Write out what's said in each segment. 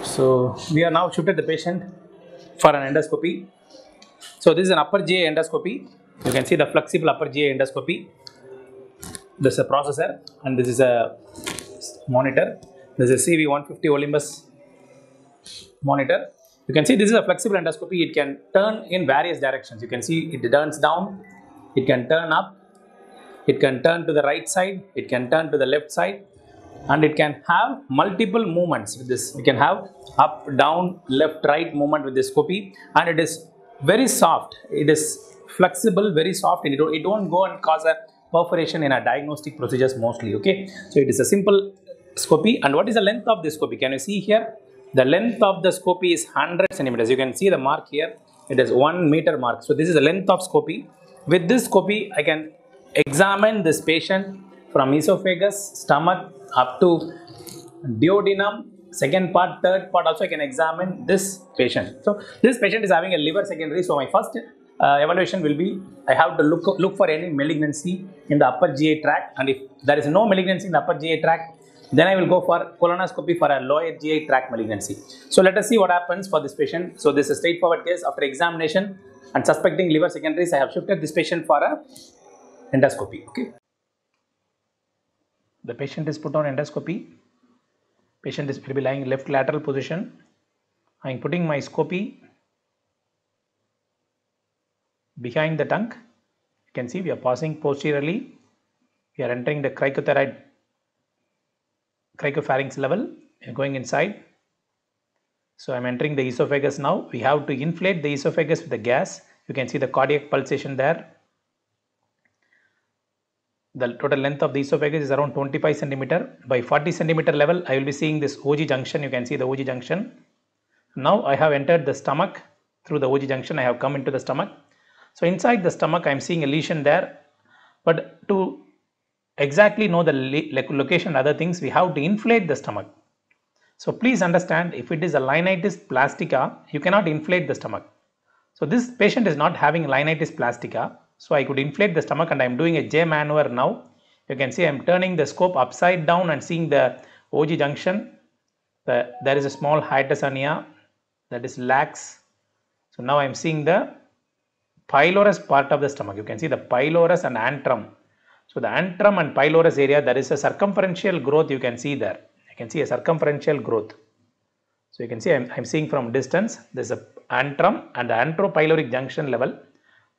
So we are now shifted the patient for an endoscopy. So this is an upper GI endoscopy. You can see the flexible upper GI endoscopy. This is a processor and this is a monitor. This is a CV150 Olympus monitor. You can see this is a flexible endoscopy. It can turn in various directions. You can see it turns down, it can turn up, it can turn to the right side, it can turn to the left side, and it can have multiple movements with this. We can have up, down, left, right movement with this scopy, and it is very soft. It is flexible, very soft, and it, don't- it won't go and cause a perforation in our diagnostic procedures mostly. Okay, so it is a simple scopy. And what is the length of this scopy? Can you see here? The length of the scopy is 100 centimeters. You can see the mark here. It is one meter mark. So this is the length of scopy. With this scopy, I can examine this patient from esophagus, stomach up to duodenum, second part, third part also I can examine this patient. So this patient is having a liver secondary. So my first uh, evaluation will be I have to look look for any malignancy in the upper GI tract and if there is no malignancy in the upper GI tract then I will go for colonoscopy for a lower GI tract malignancy. So let us see what happens for this patient. So this is a straightforward case after examination and suspecting liver secondaries I have shifted this patient for a endoscopy. Okay. The patient is put on endoscopy. Patient is will be lying left lateral position. I am putting my scopy behind the tongue. You can see we are passing posteriorly. We are entering the cricothyroid cricopharynx level and going inside. So I'm entering the esophagus now. We have to inflate the esophagus with the gas. You can see the cardiac pulsation there. The total length of the esophagus is around 25 centimeter. By 40 centimeter level, I will be seeing this OG junction. You can see the OG junction. Now I have entered the stomach through the OG junction. I have come into the stomach. So inside the stomach, I am seeing a lesion there. But to exactly know the location other things, we have to inflate the stomach. So please understand if it is a linitis plastica, you cannot inflate the stomach. So this patient is not having linitis plastica. So I could inflate the stomach and I am doing a J maneuver now. You can see I am turning the scope upside down and seeing the OG junction. The, there is a small hiatus hernia that is lax. So now I am seeing the pylorus part of the stomach. You can see the pylorus and antrum. So the antrum and pylorus area, there is a circumferential growth you can see there. You can see a circumferential growth. So you can see I'm, I'm seeing from distance, there's a antrum and the antropyloric junction level.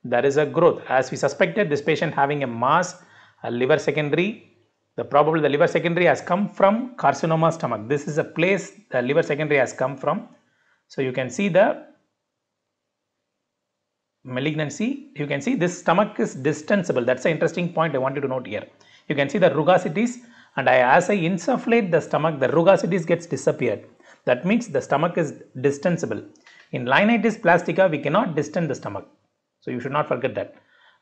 There is a growth. As we suspected, this patient having a mass, a liver secondary. The probably the liver secondary has come from carcinoma stomach. This is a place the liver secondary has come from. So you can see the malignancy you can see this stomach is distensible that's an interesting point i wanted to note here you can see the rugosities and I, as i insufflate the stomach the rugosities gets disappeared that means the stomach is distensible in linitis plastica we cannot distend the stomach so you should not forget that.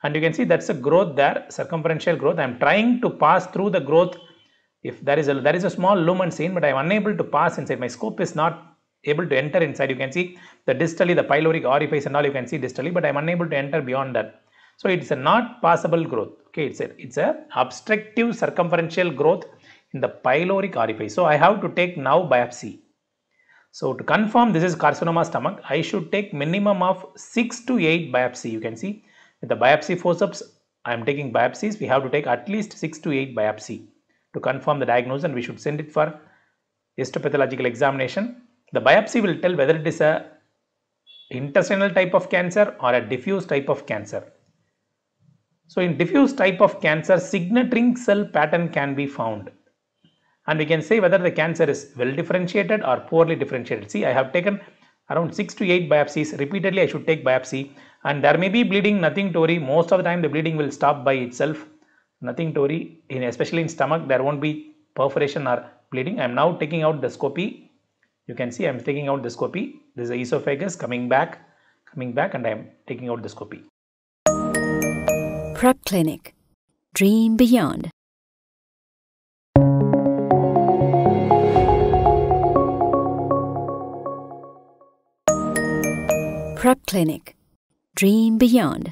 And you can see that's a growth there circumferential growth. I am trying to pass through the growth. If there is a there is a small lumen seen but i am unable to pass inside. My scope is not able to enter inside. You can see the distally the pyloric orifice and all you can see distally but i am unable to enter beyond that. So it's a not passable growth. Okay it's a it's a obstructive circumferential growth in the pyloric orifice. So i have to take now biopsy so to confirm this is carcinoma stomach. I should take minimum of 6 to 8 biopsy you can see. With the biopsy forceps i am taking biopsies. We have to take at least 6 to 8 biopsy. To confirm the diagnosis and we should send it for histopathological examination. The biopsy will tell whether it is a intestinal type of cancer or a diffuse type of cancer. So in diffuse type of cancer, signet ring cell pattern can be found. And we can say whether the cancer is well differentiated or poorly differentiated. See, I have taken around 6 to 8 biopsies. Repeatedly, I should take biopsy. And there may be bleeding, nothing to worry. Most of the time, the bleeding will stop by itself. Nothing to worry. In, especially in stomach, there won't be perforation or bleeding. I am now taking out the scopy you can see I am taking out the scopy. This is the esophagus coming back, coming back, and I am taking out the scopy. Prep Clinic. Dream Beyond. Prep Clinic. Dream Beyond.